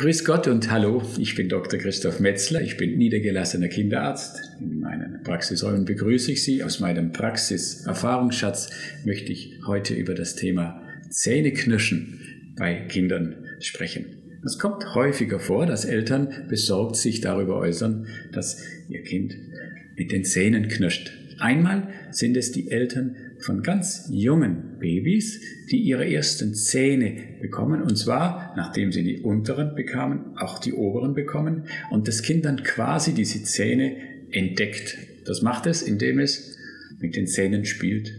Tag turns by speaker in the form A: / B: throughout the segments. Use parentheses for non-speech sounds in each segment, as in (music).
A: Grüß Gott und hallo, ich bin Dr. Christoph Metzler, ich bin niedergelassener Kinderarzt. In meinen Praxisräumen begrüße ich Sie. Aus meinem Praxiserfahrungsschatz möchte ich heute über das Thema Zähneknirschen bei Kindern sprechen. Es kommt häufiger vor, dass Eltern besorgt sich darüber äußern, dass ihr Kind mit den Zähnen knirscht. Einmal sind es die Eltern von ganz jungen Babys, die ihre ersten Zähne bekommen, und zwar, nachdem sie die unteren bekamen, auch die oberen bekommen, und das Kind dann quasi diese Zähne entdeckt. Das macht es, indem es mit den Zähnen spielt.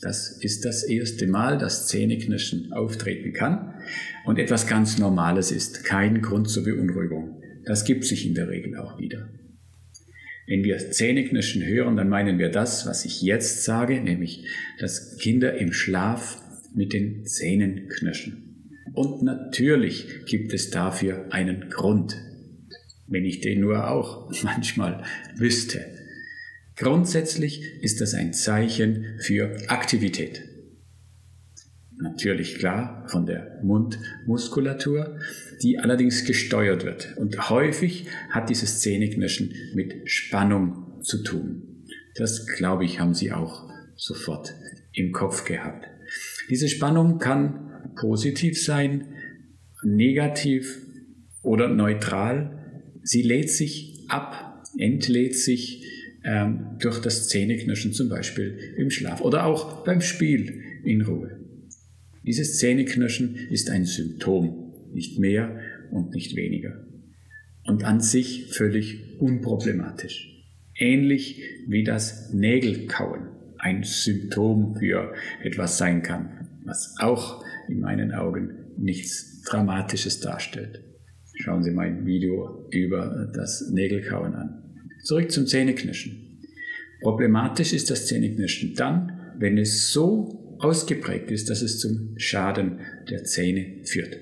A: Das ist das erste Mal, dass Zähneknirschen auftreten kann und etwas ganz Normales ist, kein Grund zur Beunruhigung. Das gibt sich in der Regel auch wieder. Wenn wir Zähneknirschen hören, dann meinen wir das, was ich jetzt sage, nämlich, dass Kinder im Schlaf mit den Zähnen knirschen. Und natürlich gibt es dafür einen Grund, wenn ich den nur auch (laughs) manchmal wüsste. Grundsätzlich ist das ein Zeichen für Aktivität. Natürlich klar von der Mundmuskulatur, die allerdings gesteuert wird. Und häufig hat dieses Zähneknirschen mit Spannung zu tun. Das, glaube ich, haben Sie auch sofort im Kopf gehabt. Diese Spannung kann positiv sein, negativ oder neutral. Sie lädt sich ab, entlädt sich ähm, durch das Zähneknirschen zum Beispiel im Schlaf oder auch beim Spiel in Ruhe. Dieses Zähneknirschen ist ein Symptom, nicht mehr und nicht weniger. Und an sich völlig unproblematisch. Ähnlich wie das Nägelkauen ein Symptom für etwas sein kann, was auch in meinen Augen nichts Dramatisches darstellt. Schauen Sie mein Video über das Nägelkauen an. Zurück zum Zähneknirschen. Problematisch ist das Zähneknirschen dann, wenn es so ausgeprägt ist, dass es zum Schaden der Zähne führt.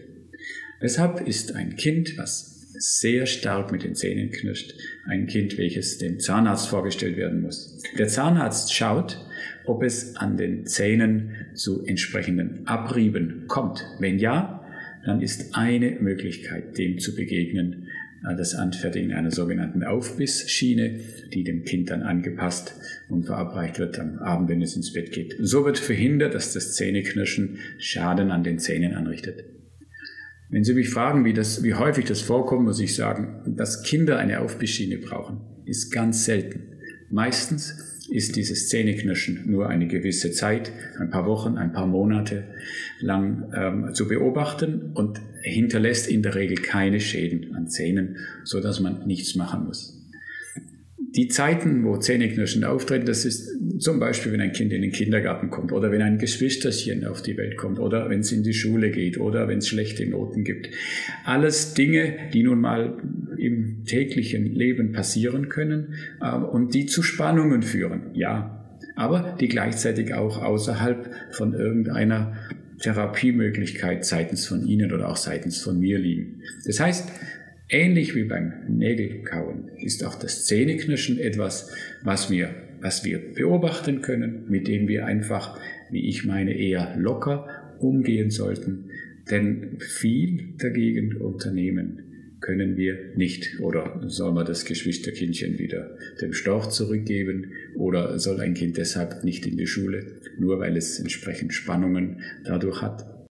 A: Deshalb ist ein Kind, was sehr stark mit den Zähnen knirscht, ein Kind, welches dem Zahnarzt vorgestellt werden muss. Der Zahnarzt schaut, ob es an den Zähnen zu entsprechenden Abrieben kommt. Wenn ja, dann ist eine Möglichkeit, dem zu begegnen, äh, das Anfertigen einer sogenannten Aufbissschiene, die dem Kind dann angepasst und verabreicht wird am Abend, wenn es ins Bett geht. So wird verhindert, dass das Zähneknirschen Schaden an den Zähnen anrichtet. Wenn Sie mich fragen, wie, das, wie häufig das vorkommt, muss ich sagen, dass Kinder eine Aufbissschiene brauchen, ist ganz selten. Meistens ist dieses Zähneknirschen nur eine gewisse Zeit, ein paar Wochen, ein paar Monate lang ähm, zu beobachten und hinterlässt in der Regel keine Schäden an Zähnen, so dass man nichts machen muss. Die Zeiten, wo Zähneknirschen auftreten, das ist zum Beispiel, wenn ein Kind in den Kindergarten kommt oder wenn ein Geschwisterchen auf die Welt kommt oder wenn es in die Schule geht oder wenn es schlechte Noten gibt. Alles Dinge, die nun mal im täglichen Leben passieren können äh, und die zu Spannungen führen. Ja, aber die gleichzeitig auch außerhalb von irgendeiner Therapiemöglichkeit seitens von Ihnen oder auch seitens von mir liegen. Das heißt, Ähnlich wie beim Nägelkauen ist auch das Zähneknirschen etwas, was wir, was wir beobachten können, mit dem wir einfach, wie ich meine, eher locker umgehen sollten. Denn viel dagegen unternehmen können wir nicht. Oder soll man das Geschwisterkindchen wieder dem Storch zurückgeben? Oder soll ein Kind deshalb nicht in die Schule, nur weil es entsprechend Spannungen dadurch hat?